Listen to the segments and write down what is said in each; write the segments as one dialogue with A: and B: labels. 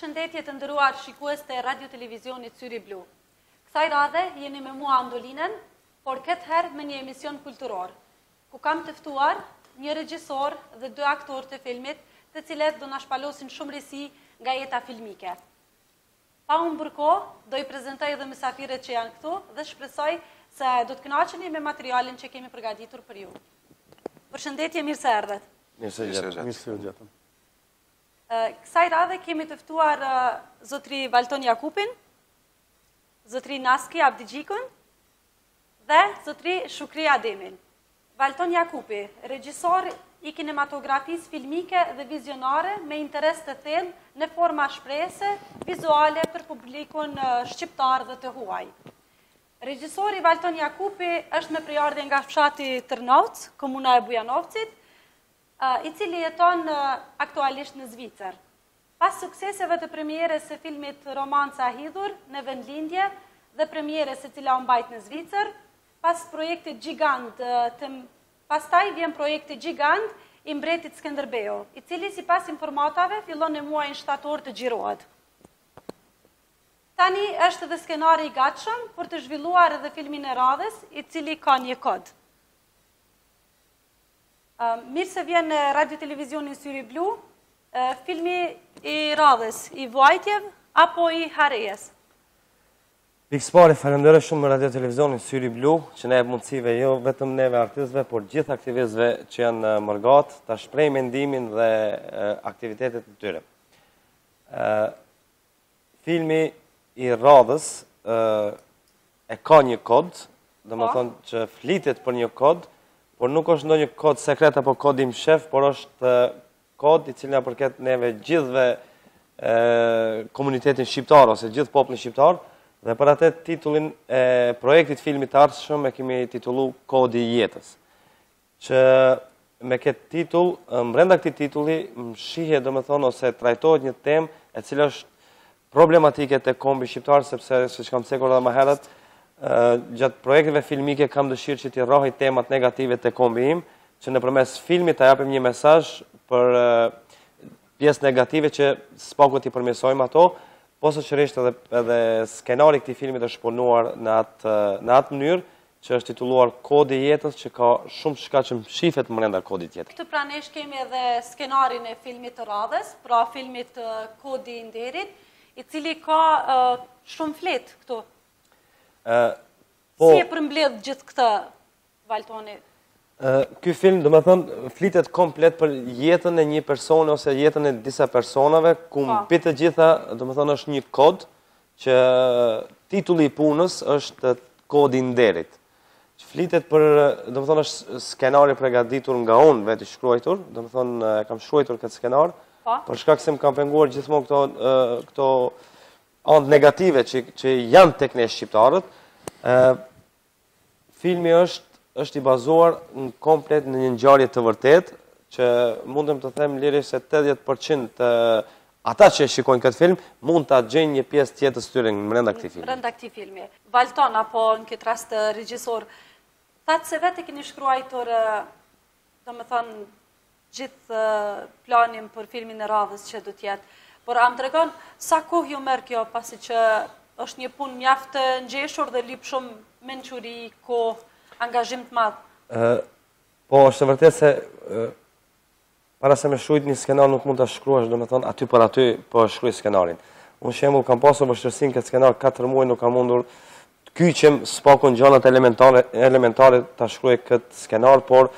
A: përshëndetje të nderuar shikues të Radio Televizionit Syri Blu. Kësaj radhe jeni me mua Andolinen, por këtë herë me një emision kulturor. ku kam të ftuar një regjisor dhe dy aktorë të filmit, të cilët do na shpalosin shumë risi nga jeta filmike. Pa humbur kohë, do i prezantoj edhe mysafirët që janë këtu dhe shpresoj se do të kënaqeni me materialin që kemi përgatitur për ju. Përshëndetje, mirë se erdhët.
B: Mirë se gjetëm. Mirë se gjetëm.
A: Kësaj radhe kemi të ftuar zotri Valton Jakupin, zotri Naski Abdixhikun, dhe zotri Shukri Ademin. Valton Jakupi, regjisor i kinematografisë filmike dhe vizionare me interes të thellë në forma shprehëse vizuale për publikun shqiptar dhe të huaj. Regjisori Valton Jakupi është me prejardhje nga fshati Tërnovc, komuna e Bujanovcit, i cili jeton aktualisht në Zvicër. Pas sukseseve të premierës së filmit Romanca e hidhur në vendlindje dhe premierës e cila u mbajt në Zvicër, pas projektit gjigant të pastaj vjen projekti gjigant i mbretit Skënderbeu, i cili sipas informatave fillon në muajin shtator të xhirohet. Tani është dhe skenari i gatshëm për të zhvilluar edhe filmin e radhës, i cili ka një kod. Mirë se vjen në Radio Televizionin Syri Blu, filmi i radhës, i vuajtjev, apo i harejes?
B: Pikë së pari, falënderoj shumë në Radio Televizionin Syri Blu, që na e mundësuat jo vetëm neve artistëve, por gjithë aktivistëve që janë në mërgatë, ta shprehin mendimin dhe aktivitetet e tyre. Filmi i radhës e ka një kod, domethënë, po, që flitet për një kod, por nuk është ndonjë kod sekret apo kod i mshehtë, por është kod i cili na përket neve gjithëve komunitetin shqiptar, ose gjithë popullin shqiptar, dhe për atë titullin e projektit filmit të ardhshëm e kemi titullu Kodi i jetës. Që me këtë titull, mbrenda këtij titulli, mshihet domethënë, ose trajtohet një temë, e cila është problematike te kombi shqiptar, sepse, siç kam cekur dhe ma herët, gjatë projekteve filmike kam dëshirë që t'i rrahi temat negative te kombi im, që nëpërmes filmit të japim një mesazh për pjesët negative që së paku t'i përmirësojmë ato, posaçërisht edhe skenari i këtij filmit është punuar në atë mënyrë, që është titulluar Kodi i jetës që ka shumë çka që mshifet brenda kodit jetës.
A: Këtu pranë nesh kemi edhe skenarin e filmit të radhës, pra filmit Kodi i nderit, i cili ka shumë fletë këtu. Po, si e përmbledh gjithë këtë Valtoni?
B: Ky film, do me thënë, flitet komplet për jetën e një personi ose jetën e disa personave, ku mbi të gjitha, do me thënë, është një kod, që titulli i punës është kodi nderit. Flitet për, do me thënë, është skenar i pregaditur nga unë, vetë i shkruajtur, do me thënë, e kam shkruajtur këtë skenar, për shkak se më kanë penguar gjithmonë këto, këto anët negative që, që janë tek ne shqiptarët, Filmi është është i bazuar në komplet në një ngjarje të vërtetë që mundem të them lirisht se 80% ata që e shikojnë këtë film mund ta gjejnë një pjesë të jetës së tyre brenda këtij filmi.
A: Brenda këtij filmi. Valton apo në këtë rast regjisor, thatë se vetë e keni shkruajtur do me thonë, gjithë planin për filmin e radhës që do të jetë. Por a më tregon, sa kohë ju merr kjo, pasi që është një punë mjaft e ngjeshur dhe lyp shumë mençuri, kohë, angazhim të madh?
B: Po, është e vërtetë se para se me shkrujt një skenar nuk mund ta shkruash, do me thonë, aty për aty po shkruj skenarin. Unë shembull, kam pasur vështirësi në këtë skenar, 4 muaj nuk kam mundur të kyçem, së paku në gjanat elementare, elementare ta shkruaj këtë skenar, por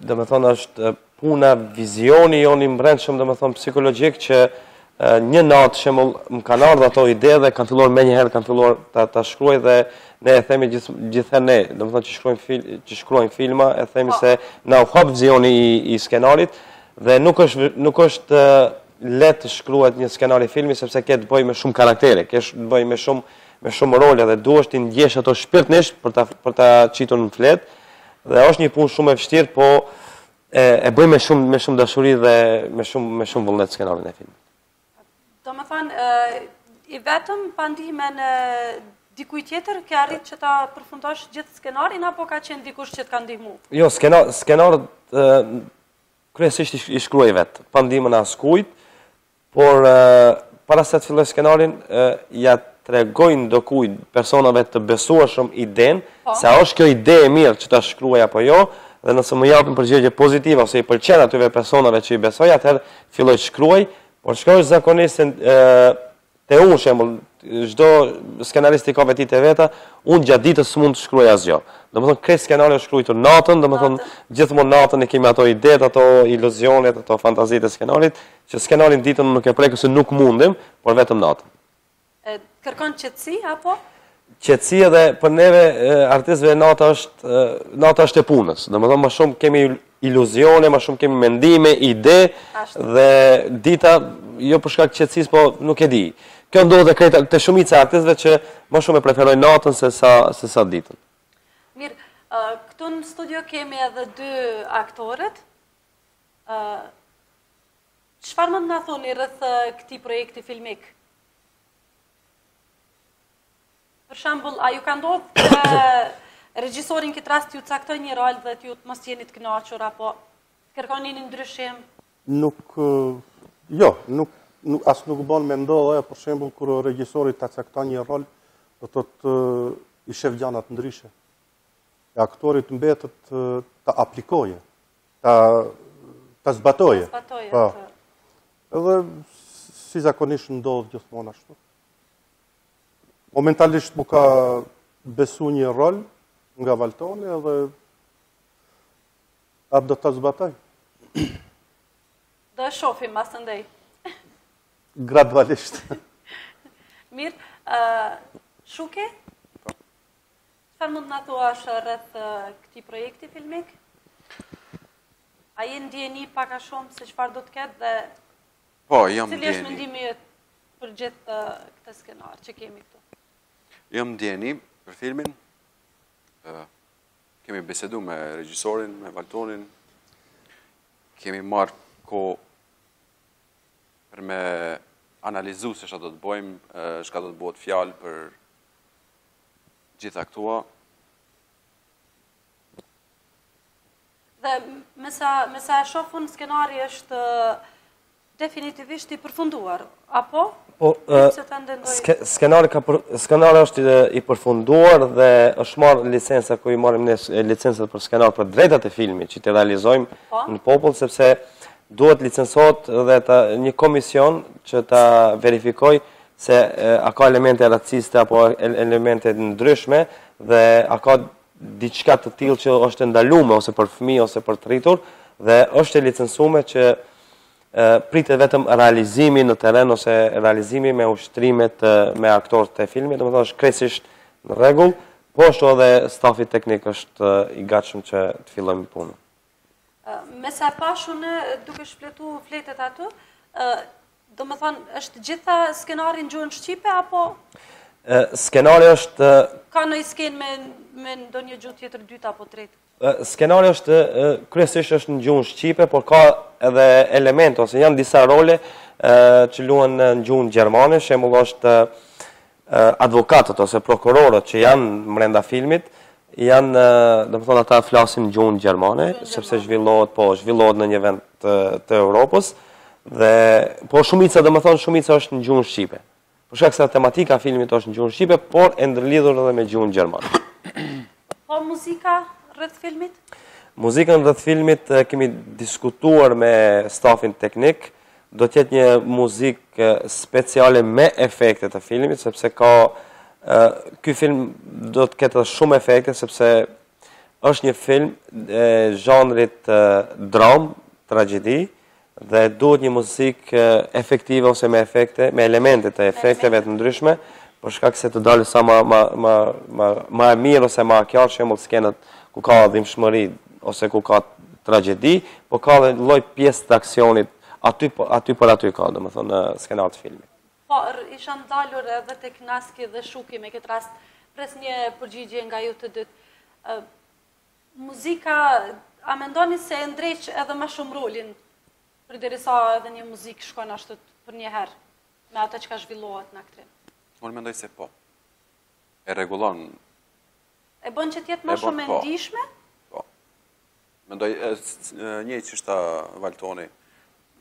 B: do me thonë është puna vizioni jonë i mbrendshëm do me thonë psikologjik që një natë shembull më kanë ardhë ato ide dhe kam filluar menjëherë kam filluar ta, ta shkruaj dhe ne e themi gjith, gjithherë ne do me thonë që shkruajmë, fil, që shkruajmë filma e themi se na u hap vizioni i, i skenarit dhe nuk është, nuk është lehtë të shkruhet një skenar i filmi sepse ke të bësh me shumë karaktere, ke të bësh me shumë me shumë role dhe duhesh t'i ndjesh ato shpirtnisht për ta për ta qitur në fletë. Dhe është një punë shumë e vështirë, po e e bëj me shumë me shumë dashuri dhe me shumë me shumë vullnet skenarin e filmit.
A: Domethënë, i vetëm pa ndihmën e dikujt tjetër ke arritur që ta përfundosh gjithë skenarin apo ka qenë dikush që të ka ndihmuar?
B: Jo, skenar skenarët Kryesisht i shkruaj vetë, pa ndihmën e askujt, por para se të filloj skenarin, ia tregoj ndokujt, personave të besueshëm idenë, se a është kjo ide e mirë që ta shkruaj apo jo, dhe nëse më japin përgjigje pozitive ose u pëlqen atyre personave që i besoj, atëherë filloj të shkruaj, por çka është zakonisht se Te unë shembull, çdo skenarist i ka vetitë e veta, unë gjatë ditës s'mund të shkruaj asgjë. Domethënë krejt skenari është shkruar natën, domethënë gjithmonë natën i kemi ato idetë, ato iluzionet, ato fantazitë e skenarit, që skenarin ditën nuk e prek se nuk mundem, por vetëm natën.
A: E kërkon qetësi apo?
B: Qetësi edhe për neve artistëve nata është nata është e punës. Domethënë ma shumë kemi iluzione, ma shumë kemi mendime, ide dhe dita jo për shkak të qetësisë, po nuk e di. Kjo ndodh edhe krejt te shumica e artistëve që ma shumë e preferojnë natën se sa se sa ditën.
A: Mirë, uh, këtu në studio kemi edhe dy aktorët. Ë uh, Çfarë mund të na thoni rreth këtij projekti filmik? Për shembull, a ju ka ndodhë regjisori në këtë rast t'ju caktojë një rol dhe ju të mos jeni të kënaqur, apo të kërkoni një ndryshim?
C: Nuk, jo, nuk, nuk as nuk bon me ndodhë, për shembull, kur regjisori ta cakton një rol, do të thotë i shef gjanat ndryshe. E aktorit mbetet ta aplikojë, ta, ta
A: zbatojë. Ta zbatojë, po.
C: Edhe si zakonisht ndodh gjithmonë ashtu. Momentalisht m'u ka besu një rol nga Valtoni edhe atë do ta zbatoj.
A: Do e shofim, masandej.
C: Gradualisht.
A: Mirë, shuke, çfarë mund të na thuash rreth këtij projekti filmik? A je në dijeni pak a shumë se çfarë do të ketë dhe
D: Po, jam në dijeni.
A: Cili është mendimi yt për gjithë këtë skenar që kemi këtu?
D: Jam në dijeni për filmin. Kemi bisedu me regjisorin, me Valtonin. Kemi marrë kohë për me analizu se çka do të bojmë, çka do të bohet fjalë për gjitha këto.
A: Dhe me sa me sa e shoh unë skenari është definitivisht i përfunduar, apo?
B: Po, skenari ka për, skenari është i përfunduar dhe është marrë licenca ku i marrim ne licencat për skenar për drejtat e filmit që t'i realizojmë po. në popull sepse duhet të licencohet dhe ta, një komision që ta verifikojë se a ka elemente raciste apo elemente ndryshme dhe a ka diçka të tillë që është e ndalume ose për fëmijë ose për të rritur dhe është e licencume që pritet vetëm realizimi në terren ose realizimi me ushtrimet me aktorët e filmit, domethënë është krejtësisht në rregull, po ashtu edhe stafi teknik është i gatshëm që të fillojmë punën.
A: Me sa pashë unë duke shfletu fletët aty, domethënë, është i gjithë skenari në gjuhën shqipe, apo...
B: Skenari është...
A: Ka ndonjë skenë me, me ndonjë gjuhë tjetër të dytë apo të tretë?
B: Skenari është, kryesisht është në gjuhën shqipe, por ka edhe element, ose janë disa role që luhen në gjuhën gjermane, shembull është Advokatët ose prokurorët që janë mrenda filmit janë, domethënë ata flasin gjuhën gjermane, sepse zhvillohet, po, zhvillohet në një vend të, të Europës dhe po shumica, domethënë shumica është në gjuhën shqipe. Për shkak se tematika e filmit është në gjuhën shqipe, por e ndërlidhur edhe me gjuhën gjermane.
A: Po muzika rreth filmit?
B: Muzikën rreth filmit kemi diskutuar me stafin teknik, ë Do të jetë një muzikë speciale me efekte të filmit, sepse ka ky film do të ketë shumë efekte sepse është një film e zhanrit dram, tragjedi dhe duhet një muzikë efektive ose me efekte, me elemente të efekteve të ndryshme, për shkak se të dalë sa ma e mirë ose ma e qartë shembull skenat ku ka dhimbshmëri ose ku ka tragjedi, po ka edhe lloj pjesë të aksionit, aty, po, aty për aty ka, domethënë, në skenar të filmit.
A: Po, isha ndalur edhe tek Naski dhe Shuki me këtë rast, pres një përgjigje nga ju të dy. Muzika, a mendoni se e ndreq edhe ma shumë rolin, përderisa edhe një muzikë shkon ashtu përnjëherë, me atë çka zhvillohet në aktrim?
D: Unë mendoj se po. E rregullon
A: E bën që të jetë më shumë e po. ndishme?
D: Po. Mendoj njëjtë si tha Valtoni.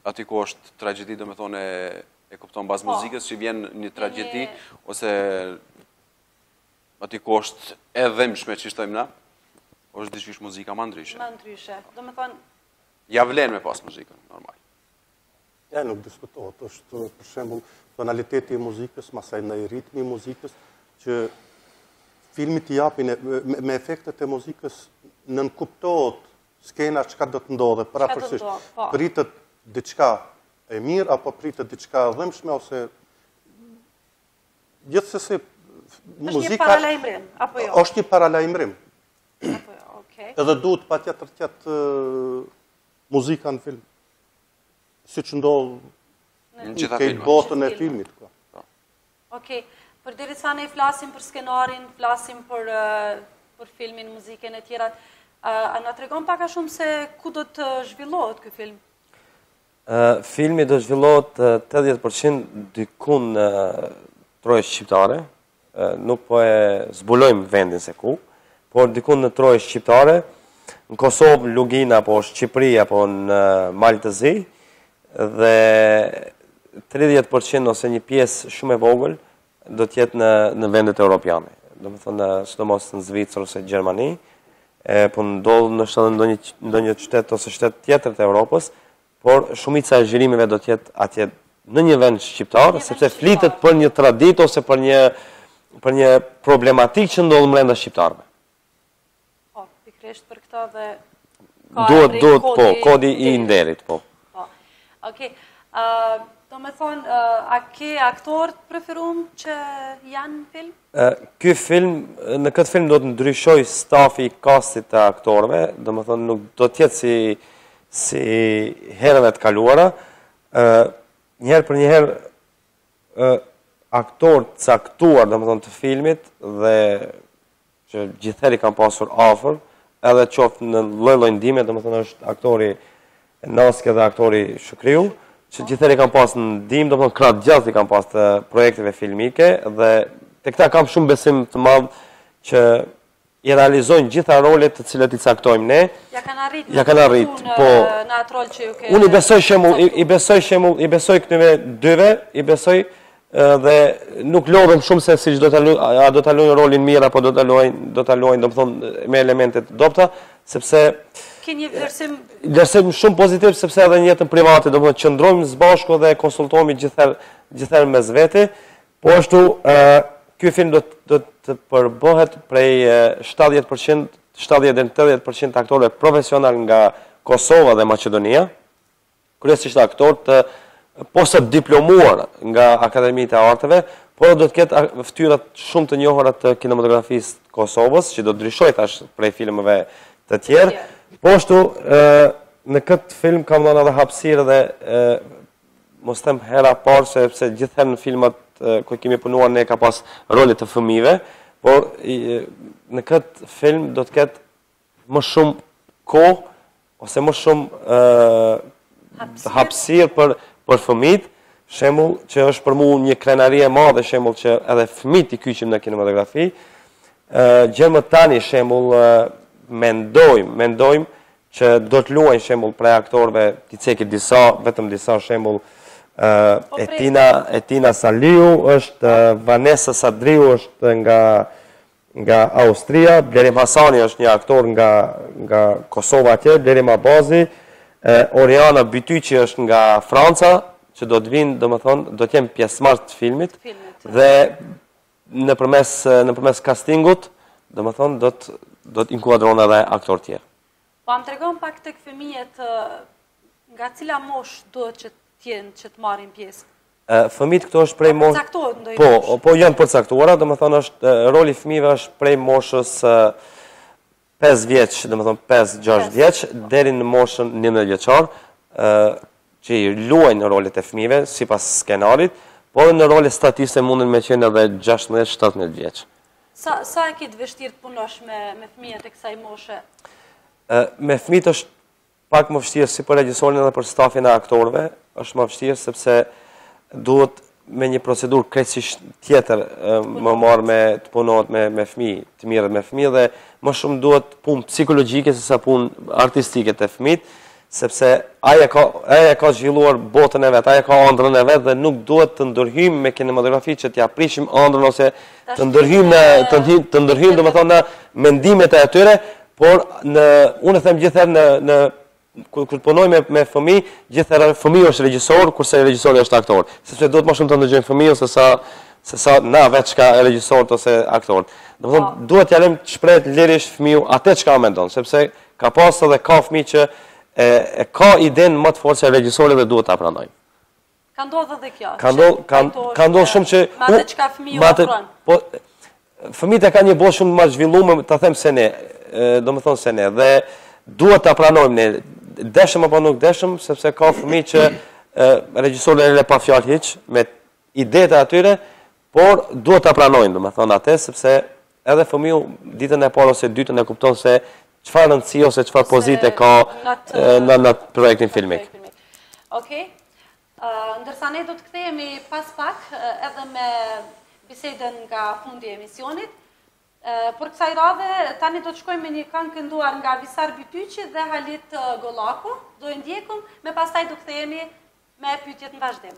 D: Aty ku është tragjedi, domethonë e kupton bazë
A: po.
D: muzikës që vjen një
A: tragjedi
D: ose aty ku është e dhimshme që i thojmë na, është diçka muzika ma ndryshe.
A: Ma ndryshe. Domethonë
D: ia vlen me pas muzikën normal.
C: E, nuk diskutohet, është për shembull tonaliteti i muzikës, masanej ritmi i muzikës, që filmit i japin me efektet e muzikës nënkuptohet skena çka do të ndodhë,
A: paraprakisht, po.
C: pritet diçka e mirë, apo pritet diçka e dhimshme, ose gjithsesi muzika...
A: Jo?
C: është një paralajmërim,
A: apo jo?
C: Edhe duhet patjetër të jetë muzika në film. siç ndodh
D: në gjitha filmat.
C: botën e filmit.
A: Po. Po. Ok, përderisa ne flasim për skenarin, flasim për, për filmin, muzikën e tjera, a na tregon pak a shumë se ku do të zhvillohet ky film?
B: Filmi do të zhvillohet 80% dikun në troje shqiptare, nuk po e zbulojmë vendin se ku, por dikun në troje shqiptare, në Kosovë, në Luginë, apo Shqipëri, apo në Mal të Zi, dhe 30% ose një pjesë shumë e vogël do të jetë në në vendet europiane. Domethonë sidomos në Zvicër ose Gjermani, po ndoshta edhe ndonjë qytet ose shtet tjetër të Evropës, por shumica e xhirimeve do të jetë atje në një vend shqiptar, sepse flitet për një traditë ose për një për një problematikë që ndodh brenda shqiptarëve.
A: Po, pikërisht për këtë dhe
B: ka
A: duhet
B: duhet po, kodi i
A: nderit,
B: po.
A: Po. Okej. Okay. Ë, uh, domethënë, uh, a ke aktorë të preferuar që janë në film?
B: Ë ky film në këtë film do të ndryshojë stafi i kastit të aktorëve, domethënë nuk do të jetë si si herëve të kaluara, ë një herë për një herë ë aktorë të caktuar, domethënë të filmit dhe që gjithherë i kam pasur afër, edhe qoftë në lloj-lloj ndihme, domethënë është aktori Naske dhe aktori Shukriu, që gjithëherë i kam pas në ndihmë, domethënë krah të djathtë i kam pas të projekteve filmike dhe tek ta kam shumë besim të madh që i realizojnë gjitha rolet të cilat i caktojmë ne.
A: Ia kanë arrit.
B: Ia kanë arrit. Po
A: në atë rol që ju ke.
B: Unë i besoj shembull, i, i besoj shembull, i besoj këtyre dyve, i besoj Dhe nuk lodhem shumë se si do ta luajnë, a do ta luajnë rolin mirë, apo do ta luajnë, do ta luajnë, domethënë, me elemente të dobta, sepse...
A: Ke një vlerësim...
B: Vlerësim shumë pozitiv, sepse edhe në jetën private, domethënë, qëndrojmë së bashku dhe konsultohemi gjithherë, gjithherë mes veti, po ashtu, ky film do të, të përbëhet prej 70%, 70-80% të aktorëve profesionalë nga Kosova dhe Maqedonia, kryesisht aktorë të posadiplomuar nga Akademitë e Arteve, por do të ketë fytyra shumë të njohura të kinematografisë të Kosovës, që do të ndryshojë tash prej filmave të tjerë. Po ashtu, ë në këtë film kam dhënë edhe hapësirë dhe ë mos them hera e parë sepse gjithherë në filmat ku kemi punuar ne ka pas role të fëmijëve, por në këtë film do të ketë më shumë kohë ose më shumë ë
A: hapësirë
B: për për fëmijët, shembull që është për mua një krenari e madhe shembull që edhe fëmijët t'i kyçim në kinematografi. ë Gjer më tani shembull mendojmë, mendojmë që do të luajnë shembull prej aktorëve t'i ceki disa, vetëm disa shembull ë
A: po,
B: Etina Etina Saliu është Vanessa Sadriu është nga Nga Austria, Blerim Hasani është një aktor nga, nga Kosova atje, Blerim Abazi, Oriana Bytyçi është nga Franca, që do të vijnë, domethënë, do të jenë pjesëmarrës të filmit,
A: filmit
B: dhe nëpërmes, nëpërmes kastingut, domethënë, do të, do të inkuadrohen edhe aktorë tjerë.
A: Po a m'tregon pak tek fëmijët nga cila moshë duhet që të jenë që të marrin pjesë?
B: Fëmijët këtu është prej moshës...
A: Përcaktohet ndonjë
B: po,
A: moshë?
B: Po, po janë përcaktuara, domethënë është, roli fëmijëve është prej moshës 5 vjeç, domethënë 5-6 vjeç, deri në moshën 11 vjeçar, që i luajnë rolet e fëmijëve, sipas skenarit, po edhe në role statiste munden me qenë edhe 16-17 vjeç.
A: Sa, sa e ki të vështirë të punosh me, me fëmijët e kësaj moshe?
B: Me fëmijët është Pak më vështirë si për regjisorin edhe për stafin e aktorëve, është ma vështirë sepse duhet me një procedurë krejtësisht tjetër me marrë me të punohet me, me fmi, të mirret me fmi dhe më shumë duhet punë psikologjike se sa punë artistike te fmit, sepse ai e ka, ai e ka zhvilluar botën e vet, ai e ka andrën e vet dhe nuk duhet të ndërhyjmë me kinematografi që t'ia prishim andrën ose të ndërhyjmë, të, të ndërhyjmë domethënë në mendimet e tyre, Por në unë e them gjithherë në në kur kur punoj me me fëmijë, gjithherë fëmiu është regjisor, kurse regjisori është aktor. Sepse duhet ma shumë ta ndëgjojmë fëmijën se sa se sa na veç ka regjisorët ose aktorët. Domethënë
E: po.
B: duhet t'ia lëmë të shprehet lirisht fëmiu atë çka mendon, sepse ka pas edhe ka fëmijë që e, e ka idenë ma të fortë se regjisori dhe duhet ta pranojmë.
E: Ka ndodhë edhe kjo.
B: Ka ndodhë, ka, ka ndodhë shumë që...
E: Ma të çka
B: fëmiju
E: afron.
B: Po, fëmit e ka një botë shumë ma të zhvillume, ta them se ne, domethënë se ne, dhe duhet ta pranojmë ne, deshëm apo nuk deshëm, sepse ka fëmi që regjisorin e le pa fjalë hiç, me idetë e tyre, por duhet ta pranojmë, domethënë atë, sepse Edhe fëmiu ditën e parë ose dytën e kupton se çfarë rëndësi ose çfarë pozite ka
E: në
B: në projektin filmik.
E: Okej. Ndërsa ne do të kthehemi pas pak edhe me bisedën nga fundi e emisionit. Por kësaj radhe, tani do të shkojmë me një kangë kënduar nga Visar Bytyqi dhe Halit Gollaku, do e ndjekim, me pastaj do kthehemi me pytjet në vazhdim.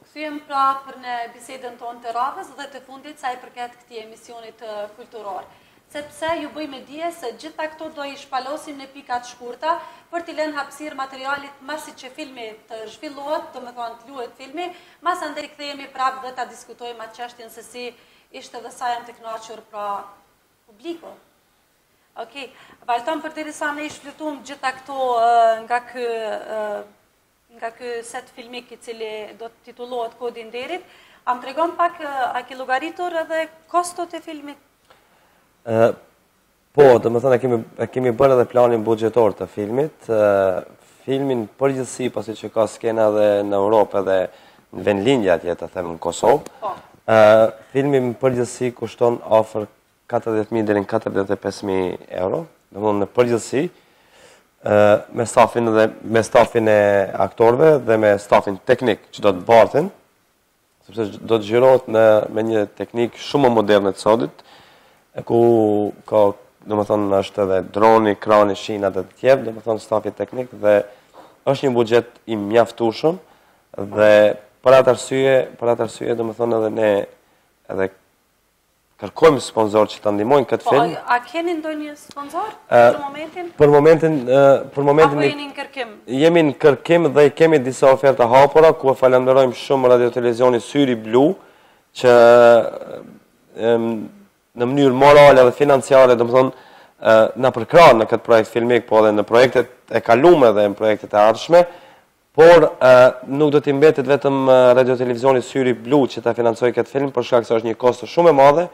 F: U
A: kthyem prapë në bisedën tonë të radhës dhe të fundit sa i përket këtij emisionit kulturor. Sepse ju bëj me dije se të gjitha këto do i shpalosim në pika të shkurta për t'i lënë hapësirë materialit masi që filmi të zhvillohet, domethënë të luhet filmi, masandej kthehemi prapë dhe ta diskutojmë atë çështjen se si ishte dhe sa janë të kënaqur pra publiku. Ok, vazhdojmë për derisa ne i shfletum gjitha këto nga ky nga ky set filmik i cili do të titullohet Kodi i Nderit, a më tregon pak a ki llogaritur edhe kostot e filmit?
B: Ë po, domethënë kemi e kemi bërë edhe planin buxhetor të filmit. Ë filmi në përgjithësi pasi që ka skena edhe në Europë edhe në vendlindje atje të them në Kosovë.
A: Po.
B: Ë filmi në përgjithësi kushton afër katërdhjetë mijë deri në katërdhjetë e pesë mijë euro, domethonë në përgjithësi me stafin e aktorëve dhe me stafin teknik që do të bartin, sepse do të xhirohet me me një teknikë shumë më moderne të sodit, e ku ka domethënë është edhe droni, krani, shina dhe të tjerë, domethënë stafi teknik dhe është një buxhet i mjaftueshëm dhe për atë arsye, për atë arsye domethënë edhe ne edhe Kërkojmë sponsorë që ta ndihmojnë këtë
A: po,
B: film.
A: A keni ndonjë sponsor për momentin?
B: Për momentin... Për momentin
A: Apo jeni në kërkim?
B: Jemi në kërkim dhe kemi disa oferta të hapura, ku e falenderojmë shumë radiotelevizionin Syri Blu, që në mënyrë morale dhe financiare, domethonë, na përkrah në këtë projekt filmik, po edhe në projektet e kalume dhe në projektet e ardhshme, Por, nuk do t'i mbetet vetëm radiotelevizioni Syri Blu që ta financojë këtë film, për shkak se është një kosto shumë e madhe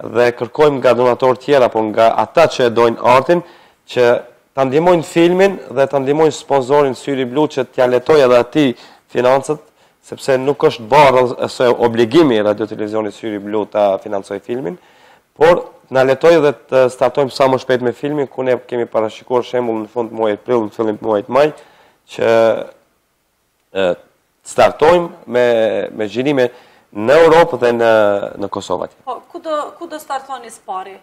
B: dhe kërkojmë nga donatorë tjerë apo nga ata që e dojnë artin që ta ndihmojnë filmin dhe ta ndihmojnë sponsorin Syri Blu që t'ia lehtojë edhe atij financat, sepse nuk është barrë ose obligim i radiotelevizionit Syri Blu ta financojë filmin, por të na lehtojë dhe të startojmë sa më shpejt me filmin, ku ne kemi parashikuar shembull në fund të muajit prill, në fillim të muajit maj, Që të startojmë me, me xhirime në Europë dhe në, në Kosovë atje.
A: Po, ku do, ku do startoni së pari?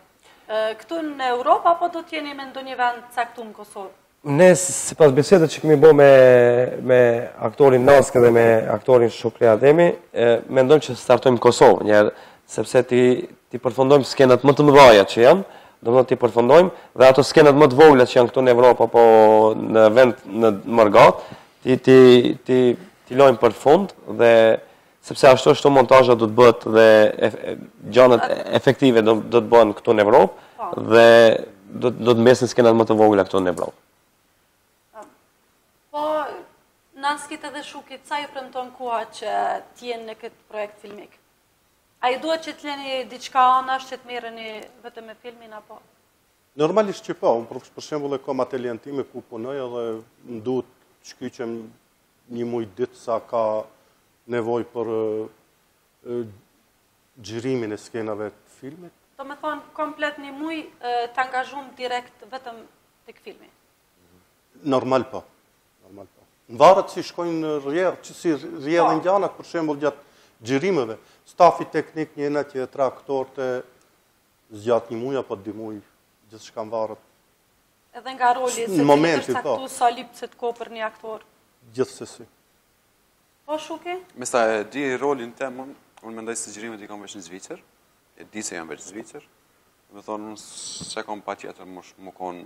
A: Këtu në Europë apo do t'jeni me ndonjë vend të caktum në Kosovë?
B: Ne, sipas bisedës që kemi bo me, me aktorin Naskë dhe me aktorin Shukri Ademi, mendojmë që startojmë Kosovë, njerë sepse t'i t'i përfundojmë skenat më të mëdhaja që janë, domethënë t'i përfundojmë dhe ato skenat më të vogla që janë këtu në Evropë apo në vend në mërgatë, t'i t'i t'i t'i lojmë për fund dhe sepse ashtu ashtu montazha do të bëhet dhe gjanat efektive do do të bëhen këtu në Evropë po. dhe do do të mbesin skenat më të vogla këtu në Evropë.
A: Po Naskit edhe Shukit sa u premton koha që të jenë në këtë projekt filmik. A ju duhet që të leni diçka anash që të merreni vetëm me filmin apo?
C: Normalisht që po, unë për, për shembull e kam atelienë time ku punoj edhe më duhet të shkyqem një muj ditë sa ka nevojë për xhirimin e skenave të filmit.
A: Domethonë, komplet një muj të angazhum direkt vetëm te ky filmi?
C: Normal po. Normal po. Nvaret si shkojnë në rjerë, që si rjerën po. gjanat, për shembull gjatë xhirimeve, stafi teknik një në tje, tre aktorë të zgjatë një muj apo dy mujë, gjithçka nvaret.
A: Edhe nga roli, se të
C: një të
A: saktu po. sa lipë që të kopër një aktor.
C: Gjithsesi.
A: Po
D: shuke? Mesta, e di rolin të mund, unë mendoj se xhirimet i kam veç në Zvicër, e di se jam veç në Zvicër, dhe thonë, unë se kom pa tjetër, më konë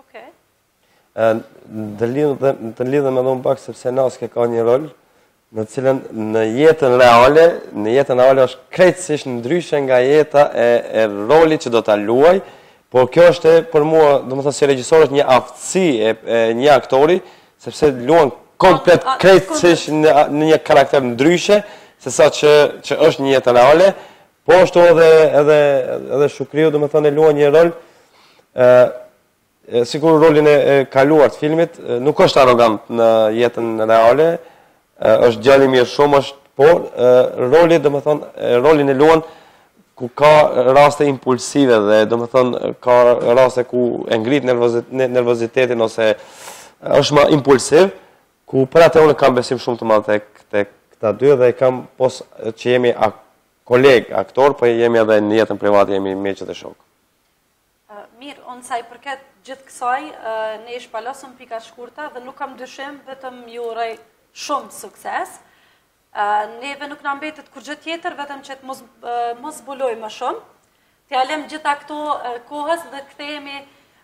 A: Okej.
B: Okay. Të lidhem të lidhem edhe un pak sepse Naske ka një rol në cilin në jetën reale, në jetën reale është krejtësisht ndryshe nga jeta e, e rolit që do ta luaj, por kjo është për mua, domethënë si regjisor është një aftësi e, e një aktori, sepse luan komplet krejtësisht në, në një karakter ndryshe se sa që që është në jetën reale Po ashtu edhe edhe edhe Shukriu domethënë e luan një rol ë sikur rolin e, e kaluar të filmit, nuk është arrogant në jetën reale, është djalë i mirë shumë, është por roli domethënë rolin e luan ku ka raste impulsive dhe domethënë ka raste ku e ngrit nervozitetin ose është më impulsiv, Ku për atë unë kam besim shumë të madh tek tek këta dy dhe i kam pos që jemi kolegë aktorë, po jemi edhe në jetën private jemi miq dhe shok.
A: Mirë, unë sa i përket gjithë kësaj, ne i shpalosëm pikat e shkurta dhe nuk kam dyshim vetëm ju uroj shumë sukses. Neve nuk na mbetet kurrgjë tjetër vetëm që të mos zbulojmë më shumë. T'ia lëmë gjitha këto kohës dhe kthehemi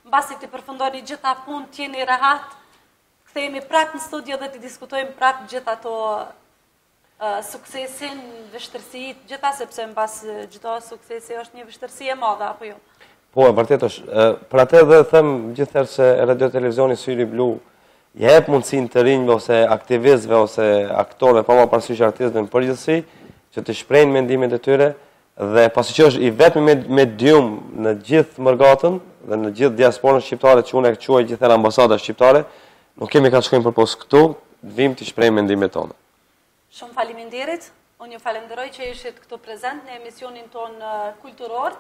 A: mbasi t'i përfundoni gjitha punët, të jeni rehat Kthehemi prapë në studio dhe t'i diskutojmë prapë gjithë ato suksesin, vështirësitë, gjitha sepse mbas çdo suksesi është një vështirësi e madhe, apo jo?
B: Po, e vërtetë është. Për atë edhe them gjithherë se Radio Televizioni Syri Blu ia jep mundësinë të rinjve ose aktivistve ose aktorve, pa marrë parasysh artistve në përgjithësi, që t'i shprehin mendimet e tyre, Dhe pasi që është i vetmi medium në gjithë mërgatën dhe në gjithë diasporën shqiptare që unë e quaj gjithherë ambasada shqiptare, nuk kemi ka të shkojmë përpos këtu, vijmë t'i shprehim mendimet tona.
A: Shumë faliminderit, unë ju falenderoj që ishit këtu prezent në emisionin tonë kulturor.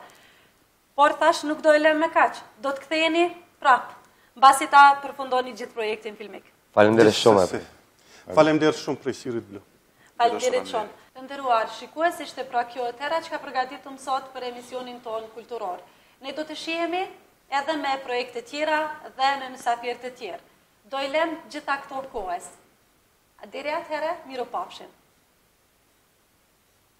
A: Por thashë nuk do e lëmë me kaq, do të ktheheni prapë, mbasi ta përfundoni gjithë projektin filmik.
B: Faleminderit shumë,
C: Epi. Faleminderit shumë prej syrit blu.
A: Faleminderit
D: shumë.
A: Të nderuar shikues, ishte pra kjo e tëra çka përgatitëm sot për emisionin tonë kulturor. Ne do të shihemi edhe me projekte tjera dhe me mysafirë të tjerë. Do i lëmë gjitha këto kohës. Deri atëherë, mirupafshim.